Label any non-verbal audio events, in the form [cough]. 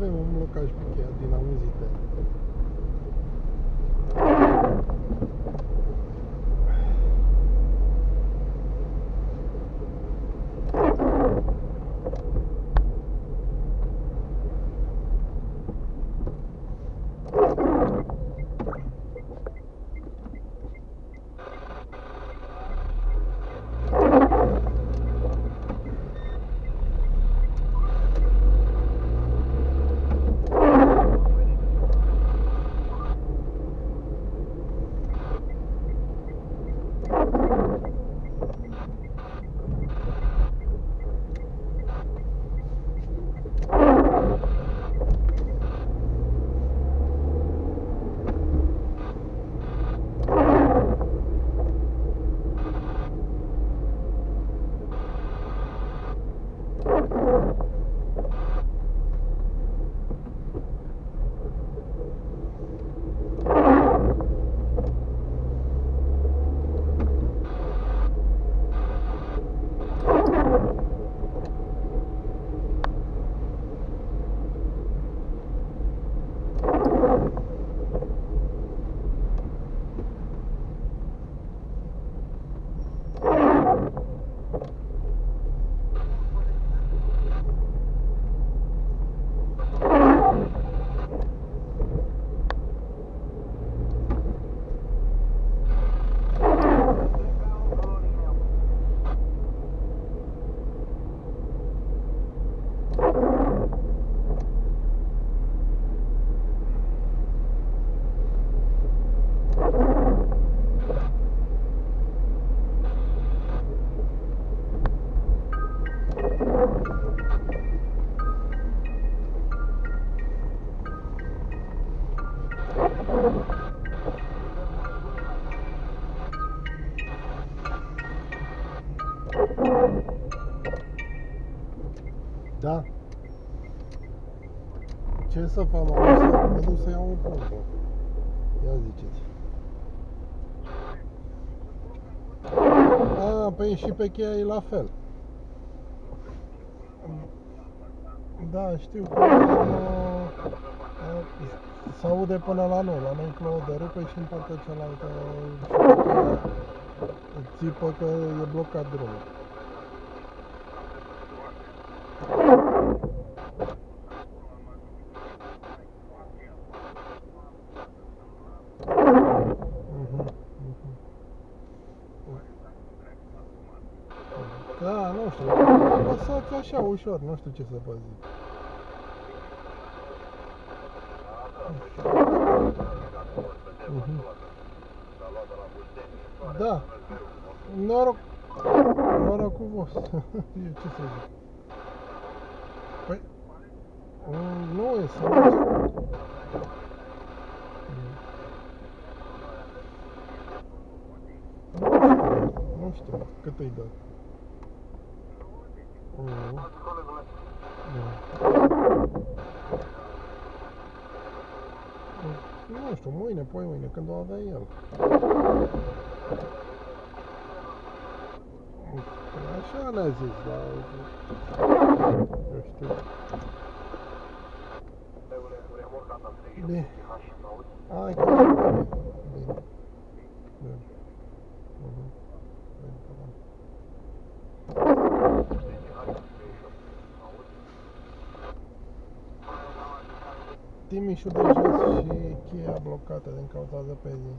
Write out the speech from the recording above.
V1 em locais pequenos, dinamizita. you you Da. Ce să fac? Mă duc să iau o pompă. Ia ziceți. A, păi și pe cheia e la fel. Da, știu că uh, se aude până la noi, la noi plouă de rupe și în partea cealaltă țipă că e blocat drumul. Mhm, mhm. Da, nu știu, lăsați așa ușor, nu știu ce să vă zic. Mhm. Da, noroc, noroc cu vos. Eu [laughs] ce să zic. Păi, mm, nu e să Nu știu, cât îi dă? Mhm. Da. Nu știu, mâine, poi mâine, când o avea el. Păi Așa ne-a zis, dar... Eu știu. de... Ai, que... Timișul de jos și cheia blocată din cauza pe zi.